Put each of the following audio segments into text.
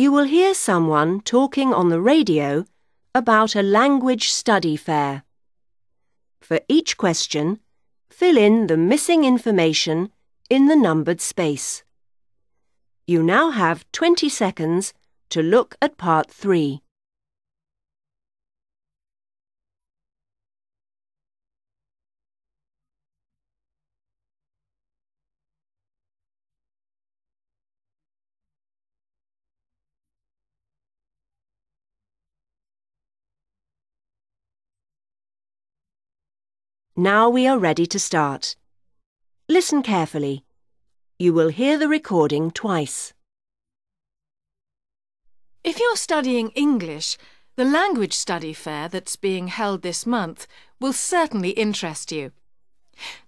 You will hear someone talking on the radio about a language study fair. For each question, fill in the missing information in the numbered space. You now have 20 seconds to look at part 3. Now we are ready to start. Listen carefully. You will hear the recording twice. If you're studying English, the language study fair that's being held this month will certainly interest you.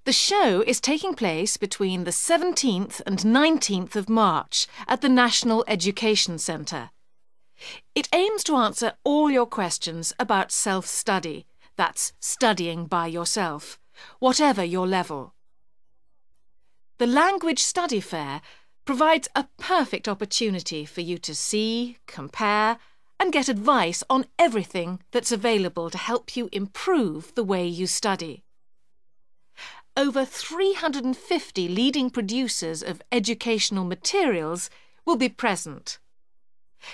The show is taking place between the 17th and 19th of March at the National Education Centre. It aims to answer all your questions about self-study that's studying by yourself, whatever your level. The Language Study Fair provides a perfect opportunity for you to see, compare, and get advice on everything that's available to help you improve the way you study. Over 350 leading producers of educational materials will be present.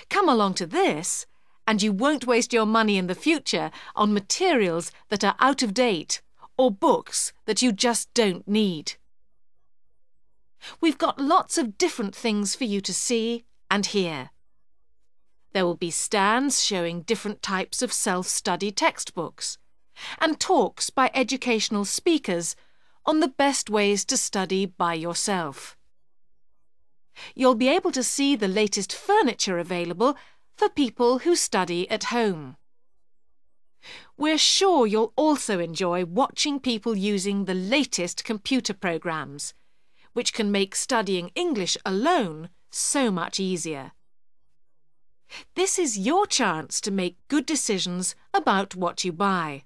Come along to this and you won't waste your money in the future on materials that are out of date or books that you just don't need. We've got lots of different things for you to see and hear. There will be stands showing different types of self-study textbooks and talks by educational speakers on the best ways to study by yourself. You'll be able to see the latest furniture available for people who study at home. We're sure you'll also enjoy watching people using the latest computer programs, which can make studying English alone so much easier. This is your chance to make good decisions about what you buy.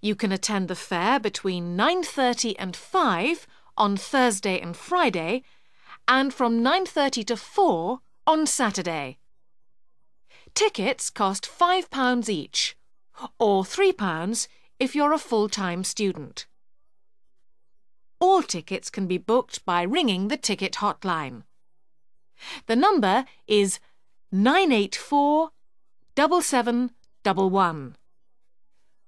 You can attend the fair between 9.30 and 5 on Thursday and Friday and from 9.30 to 4 on Saturday. Tickets cost £5 each, or £3 if you're a full-time student. All tickets can be booked by ringing the ticket hotline. The number is 984 7711.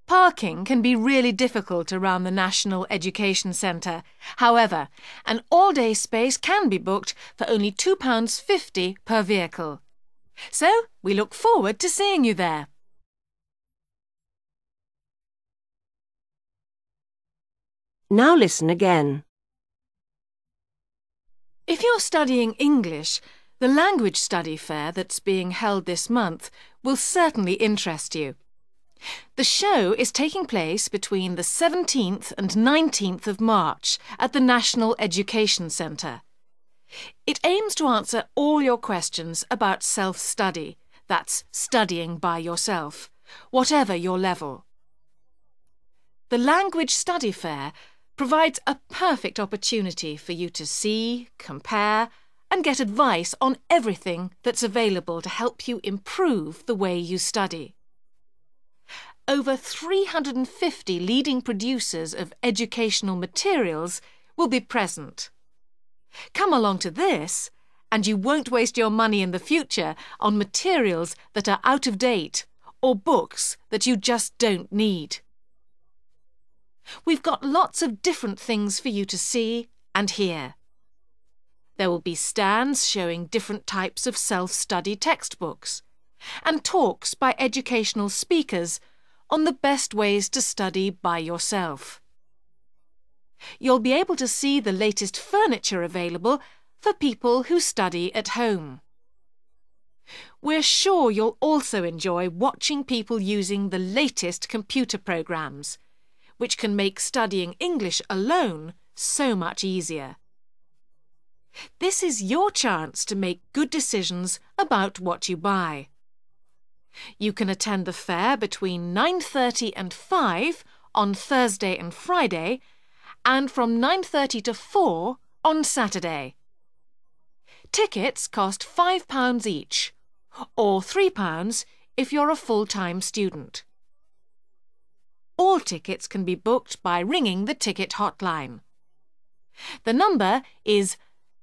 Parking can be really difficult around the National Education Centre. However, an all-day space can be booked for only £2.50 per vehicle. So, we look forward to seeing you there. Now listen again. If you're studying English, the language study fair that's being held this month will certainly interest you. The show is taking place between the 17th and 19th of March at the National Education Centre. It aims to answer all your questions about self-study, that's studying by yourself, whatever your level. The Language Study Fair provides a perfect opportunity for you to see, compare, and get advice on everything that's available to help you improve the way you study. Over 350 leading producers of educational materials will be present. Come along to this, and you won't waste your money in the future on materials that are out of date or books that you just don't need. We've got lots of different things for you to see and hear. There will be stands showing different types of self-study textbooks and talks by educational speakers on the best ways to study by yourself. You'll be able to see the latest furniture available for people who study at home. We're sure you'll also enjoy watching people using the latest computer programs, which can make studying English alone so much easier. This is your chance to make good decisions about what you buy. You can attend the fair between 9.30 and 5 on Thursday and Friday and from 9.30 to 4 on Saturday. Tickets cost £5 each, or £3 if you're a full-time student. All tickets can be booked by ringing the ticket hotline. The number is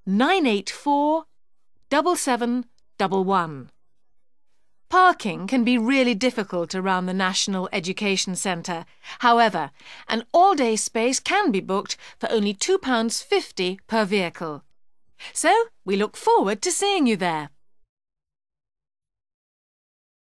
984 7711. Parking can be really difficult around the National Education Centre. However, an all-day space can be booked for only £2.50 per vehicle. So, we look forward to seeing you there.